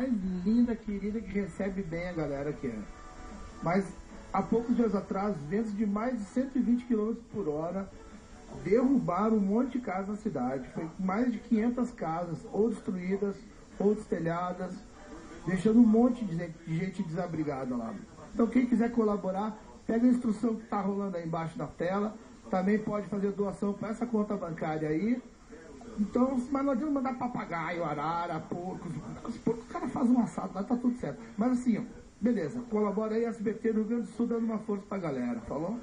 mais linda, querida, que recebe bem a galera aqui. Mas há poucos dias atrás, ventos de mais de 120 km por hora derrubaram um monte de casas na cidade. Foi mais de 500 casas, ou destruídas, ou destelhadas, deixando um monte de gente desabrigada lá. Então quem quiser colaborar, pega a instrução que está rolando aí embaixo da tela. Também pode fazer doação para essa conta bancária aí. Então, mas não adianta mandar papagaio, arara, porcos. Faz um assado lá, tá tudo certo. Mas assim, ó, beleza, colabora aí, SBT no Rio Grande do Sul dando uma força pra galera, falou?